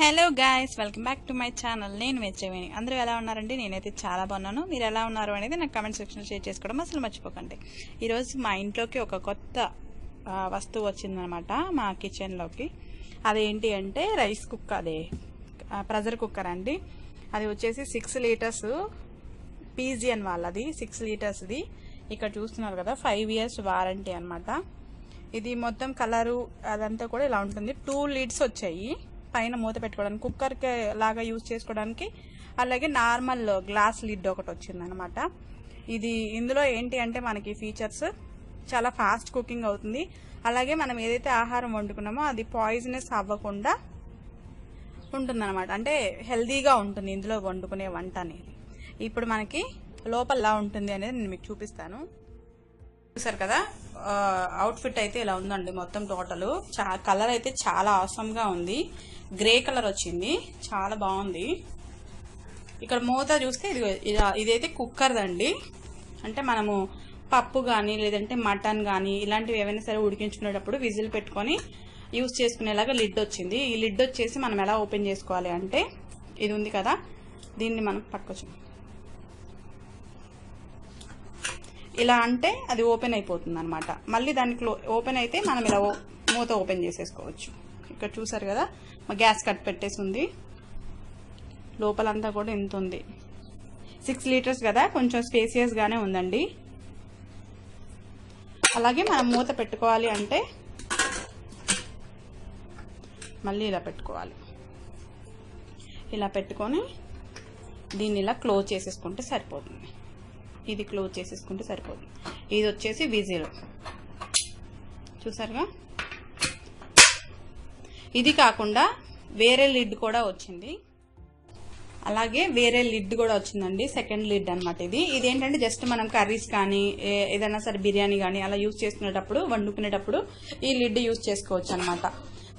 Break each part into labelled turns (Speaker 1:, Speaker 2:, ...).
Speaker 1: Hello guys welcome back to my channel నేను మెచ్చవేణి అందరూ ఎలా ఉన్నారండి? నేనైతే చాలా బాగున్నాను. మీరు ఎలా ఉన్నారు అనేది నాకు కమెంట్ సెక్షన్లో షేర్ చేసుకోవడం అసలు మర్చిపోకండి. ఈరోజు మా ఇంట్లోకి ఒక కొత్త వస్తువు వచ్చిందనమాట మా కిచెన్లోకి అదేంటి అంటే రైస్ కుక్కర్ అదే. ప్రెజర్ కుక్కర్ అండి. అది వచ్చేసి సిక్స్ లీటర్స్ పీజియన్ వాళ్ళది. సిక్స్ లీటర్స్ది ఇక్కడ చూస్తున్నారు కదా ఫైవ్ ఇయర్స్ వారంటీ అన్నమాట. ఇది మొత్తం కలరు అదంతా కూడా ఇలా ఉంటుంది. టూ లీడ్స్ వచ్చాయి. పైన మూత పెట్టుకోవడానికి కుక్కర్కి లాగా యూజ్ చేసుకోవడానికి అలాగే నార్మల్ గ్లాస్ లిడ్ ఒకటి వచ్చిందనమాట ఇది ఇందులో ఏంటి అంటే మనకి ఫీచర్స్ చాలా ఫాస్ట్ కుకింగ్ అవుతుంది. అలాగే మనం ఏదైతే ఆహారం వండుకున్నామో అది పాయిజనస్ అవ్వకుండా ఉంటుందన్నమాట. అంటే హెల్దీగా ఉంటుంది ఇందులో వండుకునే వంట అనేది. ఇప్పుడు మనకి లోపల ఉంటుంది అనేది నేను మీకు చూపిస్తాను. చూసారు కదా? అవుట్ఫిట్ అయితే ఇలా ఉందండి మొత్తం టోటల్ కలర్ అయితే చాలా అవసరంగా గా ఉంది. గ్రే కలర్ వచ్చింది. చాలా బాగుంది. ఇక్కడ మూత చూస్తే ఇది ఇలా- ఇదైతే కుక్కర్ అండి అంటే మనము పప్పు కానీ లేదంటే మటన్ కానీ ఇలాంటివి ఏవైనా సరే ఉడికించుకునేటప్పుడు విజిల్ పెట్టుకొని యూస్ చేసుకునేలాగా లిడ్ వచ్చింది. ఈ లిడ్ వచ్చేసి మనం ఎలా ఓపెన్ చేసుకోవాలి అంటే ఇది ఉంది కదా? దీన్ని మనం పట్టుకోవచ్చు ఇలా అంటే అది ఓపెన్ అయిపోతుంది అనమాట మళ్ళీ దానికి ఓపెన్ అయితే మనం ఇలా మూత ఓపెన్ చేసేసుకోవచ్చు. ఇక్కడ చూసారు కదా మా గ్యాస్ కట్ పెట్టేసి ఉంది. లోపలంతా కూడా ఇంత ఉంది. సిక్స్ లీటర్స్ కదా కొంచెం స్పేసియస్గానే ఉందండి. అలాగే మనం మూత పెట్టుకోవాలి అంటే మళ్ళీ ఇలా పెట్టుకోవాలి. ఇలా పెట్టుకొని దీన్ని ఇలా క్లోజ్ చేసేసుకుంటే సరిపోతుంది. ఇది క్లోజ్ చేసేసుకుంటే సరిపోతుంది ఇది వచ్చేసి విజిల్ చూసారుగా? ఇది కాకుండా వేరే లిడ్ కూడా వచ్చింది. అలాగే వేరే లిడ్ కూడా వచ్చిందండి సెకండ్ లిడ్ అనమాట ఇది. ఇదేంటంటే జస్ట్ మనం కర్రీస్ కానీ ఏ- ఏదైనా సరే బిర్యానీ కానీ అలా యూజ్ చేసుకునేటప్పుడు వండుకునేటప్పుడు ఈ లిడ్ యూజ్ చేసుకోవచ్చు అనమాట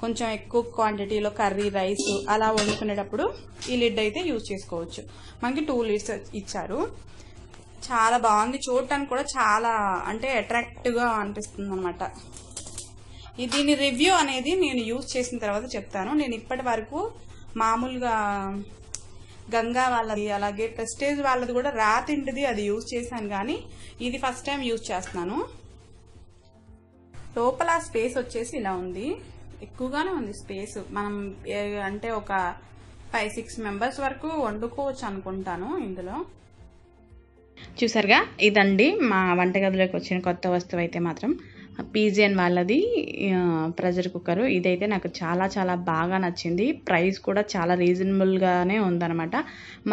Speaker 1: కొంచెం ఎక్కువ క్వాంటిటీలో కర్రీ రైస్ అలా వండుకునేటప్పుడు ఈ లిడ్ అయితే యూజ్ చేసుకోవచ్చు. మనకి టూ లిడ్స్ ఇచ్చారు. చాలా బాగుంది. చూడటానికి కూడా చాలా అంటే అట్రాక్టివ్గా అనిపిస్తుంది అనమాట దీని రివ్యూ అనేది నేను యూజ్ చేసిన తర్వాత చెప్తాను. నేను ఇప్పటి వరకు మామూలుగా గంగా వాళ్ళది అలాగే ప్రెస్టేజ్ వాళ్ళది కూడా రాతింటిది అది యూజ్ చేశాను కానీ ఇది ఫస్ట్ టైం యూజ్ చేస్తున్నాను. లోపల స్పేస్ వచ్చేసి ఇలా ఉంది. ఎక్కువగానే ఉంది స్పేస్ మనం ఏ- అంటే ఒక ఫైవ్ సిక్స్ మెంబర్స్ వరకు వండుకోవచ్చు అనుకుంటాను ఇందులో. చూసారుగా? ఇదండి మా వంటగదిలోకి వచ్చిన కొత్త వస్తువు అయితే మాత్రం. పీజియన్ వాళ్ళది ప్రెషర్ కుక్కర్. ఇదైతే నాకు చాలా చాలా బాగా నచ్చింది. ప్రైస్ కూడా చాలా రీజనబుల్గానే ఉందన్నమాట.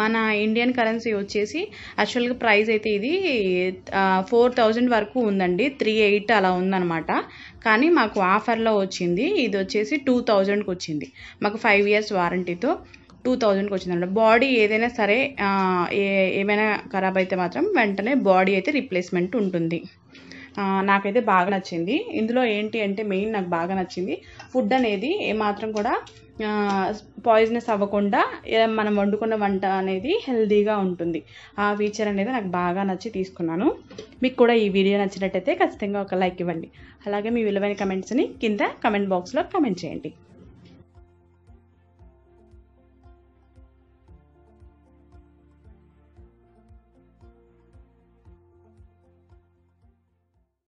Speaker 1: మన ఇండియన్ కరెన్సీ వచ్చేసి యాక్చువల్గా ప్రైస్ అయితే ఇది ఫోర్ థౌజండ్ వరకు ఉందండి. త్రీ ఎయిట్ అలా ఉందన్నమాట. కానీ మాకు ఆఫర్లో వచ్చింది. ఇది వచ్చేసి టూ థౌజండ్కి వచ్చింది. మాకు ఫైవ్ ఇయర్స్ వారంటీతో. టూ థౌజండ్కి వచ్చిందనమాట. బాడీ ఏదైనా సరే ఏ ఏమైనా ఖరాబ్ అయితే మాత్రం వెంటనే బాడీ అయితే రిప్లేస్మెంట్ ఉంటుంది. నాకైతే బాగా నచ్చింది. ఇందులో ఏంటి అంటే మెయిన్ నాకు బాగా నచ్చింది ఫుడ్ అనేది ఏమాత్రం కూడా పాయిజనస్ అవ్వకుండా మనం వండుకున్న వంట అనేది హెల్దీగా ఉంటుంది. ఆ ఫీచర్ అనేది నాకు బాగా నచ్చి తీసుకున్నాను. మీకు కూడా ఈ వీడియో నచ్చినట్టయితే ఖచ్చితంగా ఒక లైక్ ఇవ్వండి. అలాగే మీ విలువైన కమెంట్స్ని కింద కమెంట్ బాక్స్లో కమెంట్ చేయండి.